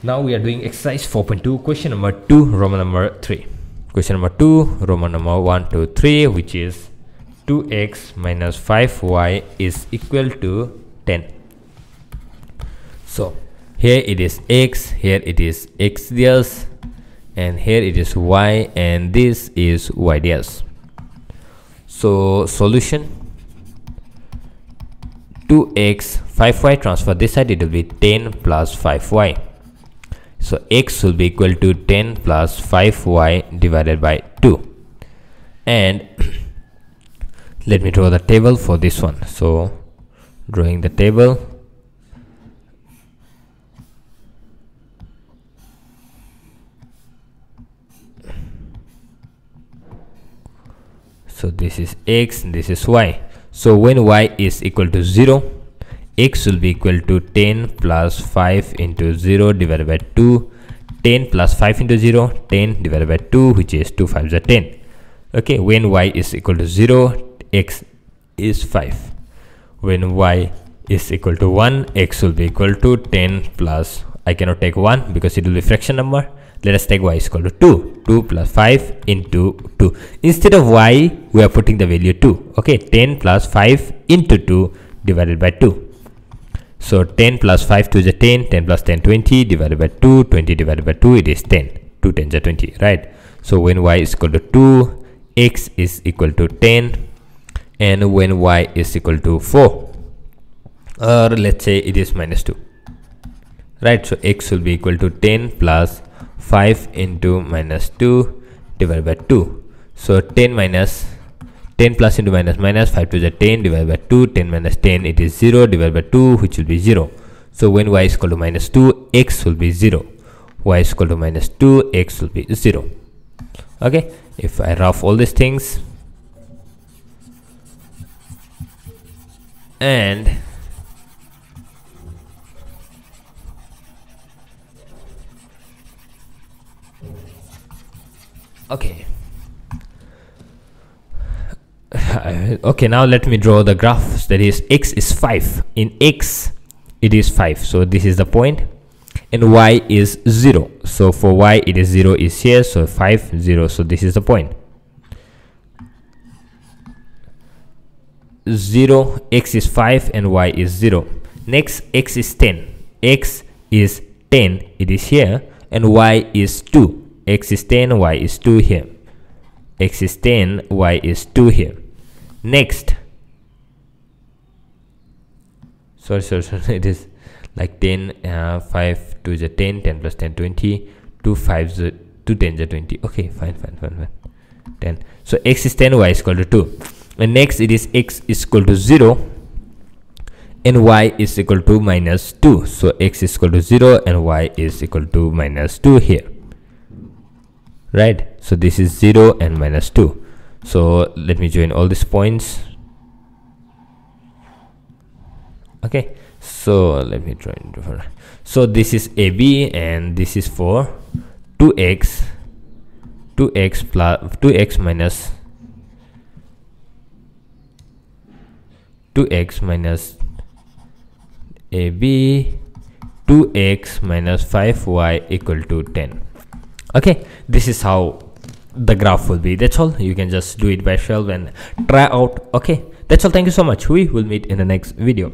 Now we are doing exercise 4.2 question number 2 Roman number 3 question number 2 Roman number 1 2 3 which is 2x minus 5y is equal to 10 so here it is x here it is x ds and here it is y and this is y ds so solution 2x 5y transfer this side it will be 10 plus 5y so x will be equal to 10 plus 5y divided by 2 and let me draw the table for this one. So drawing the table. So this is x this is y. So when y is equal to 0 x will be equal to 10 plus 5 into 0 divided by 2 10 plus 5 into 0 10 divided by 2 which is 2 5 is 10 okay when y is equal to 0 x is 5 when y is equal to 1 x will be equal to 10 plus i cannot take 1 because it will be fraction number. Let us take y is equal to 2 2 plus 5 into 2 instead of y we are putting the value 2 okay 10 plus 5 into 2 divided by 2 so 10 plus 5 to the 10, 10 plus 10, 20 divided by 2, 20 divided by 2, it is 10. 2 10 is 20, right? So when y is equal to 2, x is equal to 10, and when y is equal to 4, or let's say it is minus 2, right? So x will be equal to 10 plus 5 into minus 2 divided by 2. So 10 minus 10 plus into minus minus 5 to the 10 divided by 2 10 minus 10 it is 0 divided by 2 which will be 0 so when y is equal to minus 2 x will be 0 y is equal to minus 2 x will be 0 okay? If i rough all these things and okay Uh, okay now let me draw the graphs that is x is 5 in x it is 5 so this is the point. And y is 0 so for y it is 0 is here. So 5 0 so this is the point. 0 x is 5 and y is 0 next x is 10 x is 10 it is here. And y is 2 x is 10 y is 2 here. X is 10 y is 2 here next. Sorry sorry sorry. It is like 10 uh, 5 to the 10 10 plus 10 20 2 5 the 2 10 the 20 okay fine fine fine fine. 10 so x is 10 y is equal to 2 and next it is x is equal to 0 and y is equal to minus 2 so x is equal to 0 and y is equal to minus 2 here. Right? So this is 0 and minus 2 so let me join all these points okay so let me try and differ. so this is AB and this is for 2x 2x plus 2x minus 2x minus AB 2x minus 5y equal to 10 okay this is how the graph will be. That's all. You can just do it by yourself and try out. Okay. That's all. Thank you so much. We will meet in the next video